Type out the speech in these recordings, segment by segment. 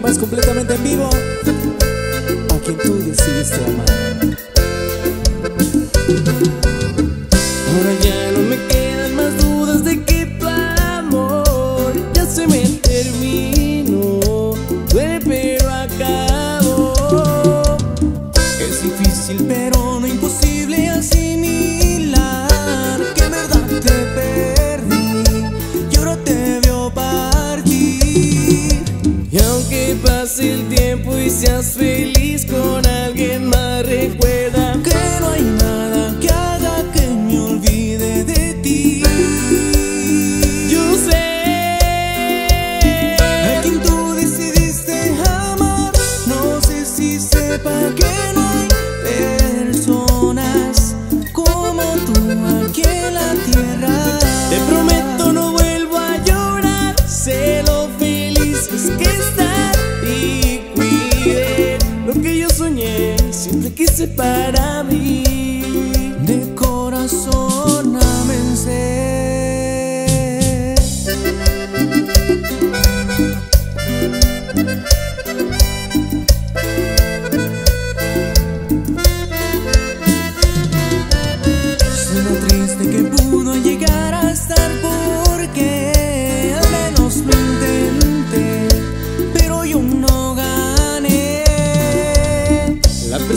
más completamente en vivo a quien tú decidiste amar. Tiempo y seas feliz con alguien más, recuerda Que no hay nada que haga que me olvide de ti. yo sé. A quien tú decidiste amar, no sé si sepa que para mí.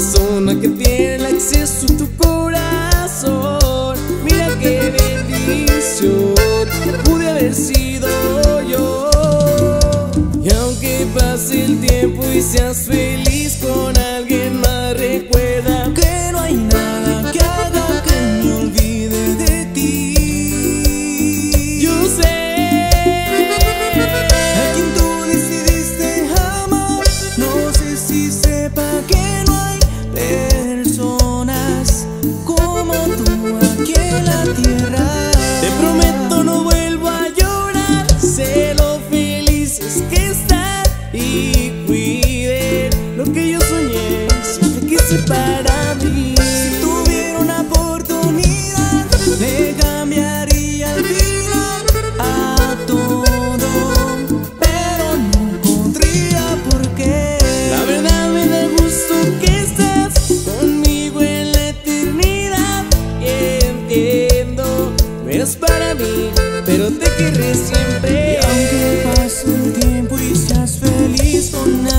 Persona que tiene el acceso a tu corazón, mira qué bendición, pude haber sido yo. Y aunque pase el tiempo y seas feliz con alguien más, Te prometo no vuelvo a llorar, sé lo felices que están y cuiden lo que yo soñé, siempre quise para mí. Siempre. aunque pase el tiempo y seas feliz con